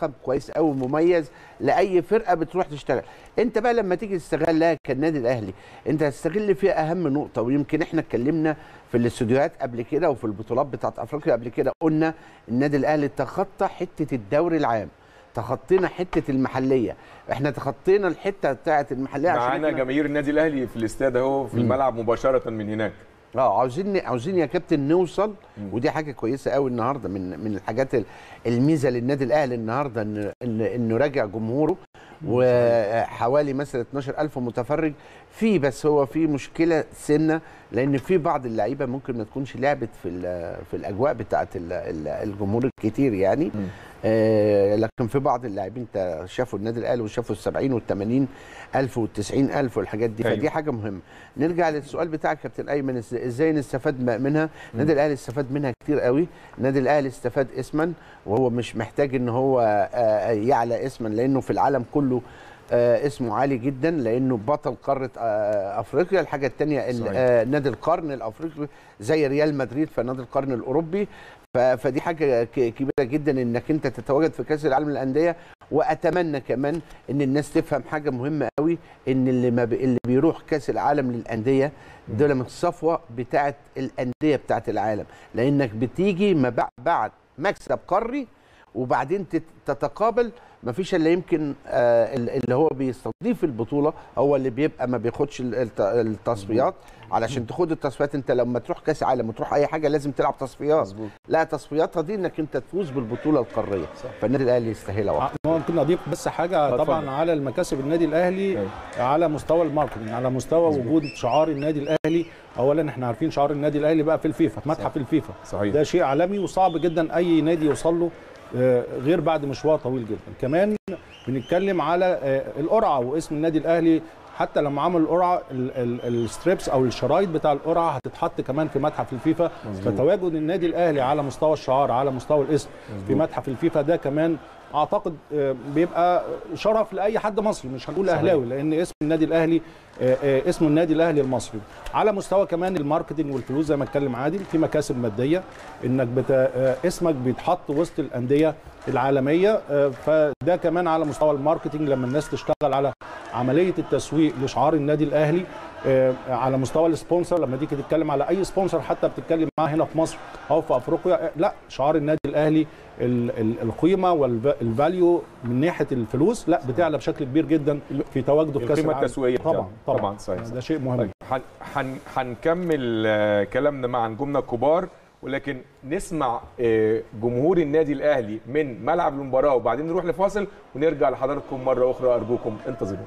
رقم كويس قوي مميز لأي فرقة بتروح تشتغل. أنت بقى لما تيجي تستغلها كالنادي الأهلي أنت هتستغل فيها أهم نقطة ويمكن إحنا اتكلمنا في الاستوديوهات قبل كده وفي البطولات بتاعت أفريقيا قبل كده قلنا النادي الأهلي تخطى حتة الدوري العام تخطينا حتة المحلية. إحنا تخطينا الحتة بتاعت المحلية عشان معانا جماهير النادي الأهلي في الاستاد أهو في الملعب مباشرة من هناك. آه عاوزين عاوزين يا كابتن نوصل ودي حاجة كويسة قوي النهارده من من الحاجات ال- الميزة للنادي الأهلي النهارده ان إنه راجع جمهوره وحوالي مثلا 12000 متفرج. في بس هو في مشكلة سنة لأن في بعض اللعيبة ممكن ما تكونش لعبت في في الأجواء بتاعه ال- ال- الجمهور الكتير يعني. آه لكن في بعض اللاعبين انت شافوا النادي الاهلي وشافوا ال 70 وال 80 ألف وال 90 ألف والحاجات دي. فدي حاجة مهمة. نرجع للسؤال بتاعك كابتن أيمن إزاي نستفاد منها؟ النادي الأهلي استفاد منها كتير قوي. النادي الأهلي استفاد اسما وهو مش محتاج إن هو آه، يعلى اسما لأنه في العالم كله آه، اسمه عالي جدا لأنه بطل قارة آه، أفريقيا. الحاجة الثانية صحيح. نادي القرن الأفريقي زي ريال مدريد فنادي القرن الأوروبي. فدي حاجة كبيرة جدا إنك أنت تتواجد في كأس العالم للأندية وأتمنى كمان إن الناس تفهم حاجة مهمة قوي إن اللي ما بي اللي بيروح كأس العالم للأندية دول من الصفوة بتاعه الأندية بتاعه العالم. لأنك بتيجي ما بع- بعد مكسب قاري وبعدين تت- تتقابل ما فيش إلا يمكن آه، ال- اللي هو بيستضيف البطولة هو اللي بيبقى ما بياخدش ال- الت- التصفيات. علشان تاخد التصفيات انت لما تروح كاس عالم وتروح اي حاجة لازم تلعب تصفيات. مظبوط. لا تصفياتها دي انك انت تفوز بالبطولة القارية. فالنادي الأهلي يستاهلها واحد ممكن أضيف بس حاجة. طبعا على المكاسب النادي الأهلي أيوة. على مستوى ال marketing على مستوى وجود شعار النادي الأهلي. اولا إحنا عارفين شعار النادي الأهلي بقى في الفيفا في متحف الفيفا. صحيح. ده شيء عالمي وصعب جدا أي نادي يوصل له آه، غير بعد مشوار طويل جدا. كمان بنتكلم على آه، القرعة واسم النادي الأهلي حتى لما عملوا القرعة ال- ال- ال strips أو الشرايط بتاع القرعة هتتحط كمان في متحف الفيفا. فتواجد النادي الأهلي على مستوى الشعار على مستوى الاسم في متحف الفيفا. ده كمان اعتقد آه، بيبقى شرف لأي حد مصري مش هنقول أهلاوي لأن اسم النادي الأهلي آه، آه، اسمه النادي الأهلي المصري. على مستوى كمان ال marketing والفلوس زي ما اتكلم عادل في مكاسب مادية إنك بت... آه، اسمك بيتحط وسط الأندية العالمية فده كمان على مستوى ال marketing لما الناس تشتغل على عملية التسويق لشعار النادي الأهلي. على مستوى ال sponsor لما تيجي تتكلم على أي sponsor حتى بتتكلم معاه هنا في مصر أو في أفريقيا آه، لا شعار النادي الأهلي ال- ال- القيمة وال value من ناحية الفلوس لا بتعلى بشكل كبير جدا في تواجده في كأس القيمه العالم. التسويقية طبعا طبعا, طبعا صحيح ده شيء مهم. طيب هن- هن- هنكمل آه، كلامنا مع نجومنا الكبار ولكن نسمع آه، جمهور النادي الأهلي من ملعب المباراة وبعدين نروح لفاصل ونرجع لحضراتكم مرة أخرى. أرجوكم انتظرونا.